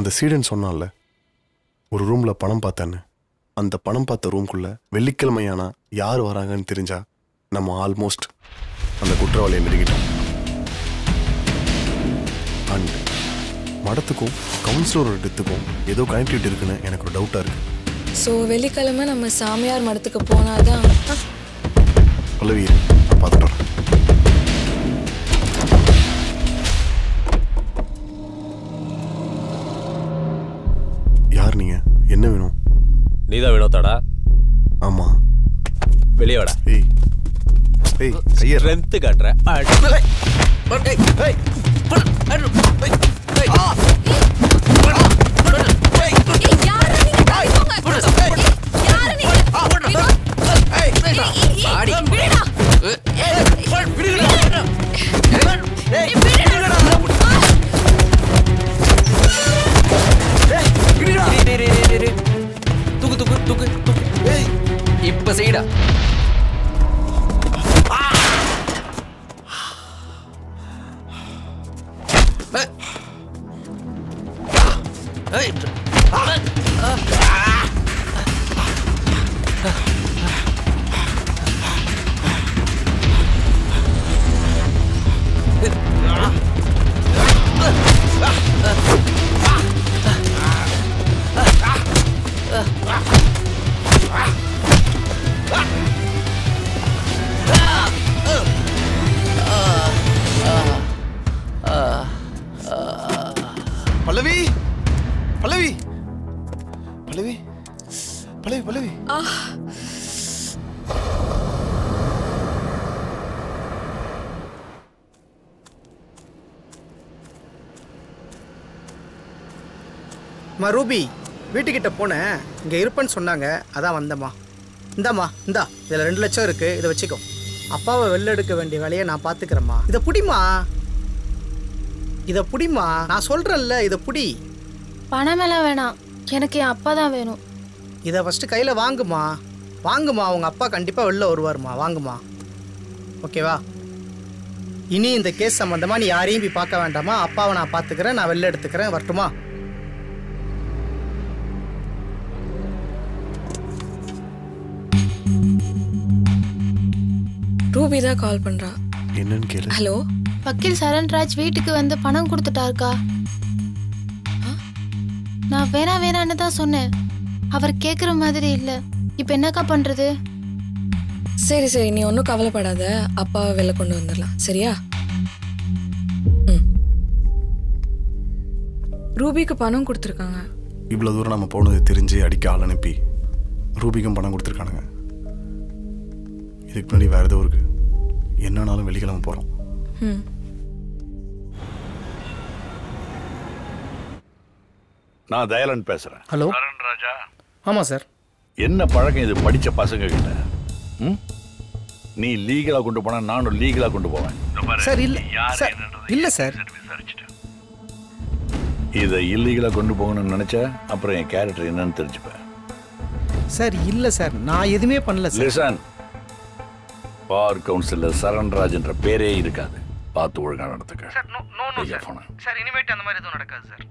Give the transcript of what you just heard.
அந்த சீடன் சொன்னான்ல ஒரு ரூம்ல பணம் பார்த்தேன்னு. அந்த பணம் பார்த்த ரூம்குள்ள வெள்ளிக்கிழமையானா யார் வராங்கன்னு தெரிஞ்சா நம்ம ஆல்மோஸ்ட் அந்த குற்றவாளியை நெருங்கிட்டோம் அண்ட் மடத்துக்கும் கவுன்சிலரோட டெத்துக்கும் ஏதோ கனெக்டிவிட்டி இருக்குன்னு எனக்கு ஒரு டவுட்டாக இருக்கு. ஸோ வெள்ளிக்கிழமை நம்ம சாமியார் மடத்துக்கு போனாதான் பல்லவி பார்த்துட்டு வரேன். நீதான் வினோத்தாடா ஆமா. வெளியே வாடா. ஏய். ஏய் கையை ஸ்ட்ரென்த்து காட்டுறேன் தூக்கு பல்லவி Ah. மா ரூபி வீட்டுக்கிட்ட போனேன் இங்கே இருப்பேன்னு சொன்னாங்க. அதான் வந்தம்மா. இந்தாம்மா இந்தா. இதில் ரெண்டு லட்சம் இருக்குது இதை வச்சுக்கோ. அப்பாவை வெளில எடுக்க வேண்டிய வேலையை நான் பார்த்துக்கிறேம்மா. இதை பிடிமா இதை பிடிமா நான் சொல்கிறேன்ல இதை பிடி. பணமெல்லாம் வேணாம். எனக்கு என் அப்பா தான் வேணும். இதை ஃபஸ்ட்டு கையில் வாங்குமா? வாங்குமா உங்க அப்பா கண்டிப்பாக வெளில வருவாருமா? வாங்குமா? ஓகேவா இனி இந்த கேஸ் சம்மந்தமாக நீ யாரையும் போய் பார்க்க வேண்டாமா? அப்பாவை நான் பார்த்துக்கிறேன் நான் வெளில எடுத்துக்கிறேன். வரட்டுமா? ரூபி தான் கால் பண்றா. என்னன்னு கேளு. ஹலோ வக்கீல் சரண்ராஜ் வீட்டுக்கு வந்து பணம் கொடுத்துட்டாருக்கா? நான் வேணா வேணான்னு தான் சொன்னேன். அவர் கேட்குற மாதிரி இல்லை. இப்போ என்னக்கா பண்ணுறது சரி சரி. நீ ஒன்றும் கவலைப்படாத. அப்பாவை வெளில கொண்டு வந்துடலாம். சரியா? ம். ரூபிக்கு பணம் கொடுத்துருக்காங்க. இவ்வளோ தூரம் நம்ம போனது தெரிஞ்சு அடிக்க ஆள் அனுப்பி ரூபிக்கும் பணம் கொடுத்துருக்கானுங்க. இதுக்கு முன்னாடி வேறு ஏதோ இருக்கு. என்னன்னாலும் வெள்ளிக்கிழமை போகிறோம் ம். நான் தயாளன் பேசுறேன். ஹலோ. ராஜா. ஆமாம் சார். என்ன பழக்கம் இது படிச்ச பசங்க கிட்ட ம்? நீ லீகலா கொண்டு போனா நானும் லீகலா கொண்டு போவேன். சார் இல்லை சார் இல்லை சார். இதை இல்லீகலா கொண்டு போகணும்னு நினைச்ச அப்புறம் என் கேரக்டர் என்னன்னு தெரிஞ்சுப்பேன் சார் இல்லை சார். நான் எதுவுமே பண்ணல சார். லிசன் பார் கவுன்சிலர் சரண்ராஜ் என்ற பேரே இருக்காது. பார்த்து ஒழுங்கா நடத்துக்க ஐயா, போன. சார். இனிமேட்டு அந்த மாதிரி எதுவும் நடக்காது சார்.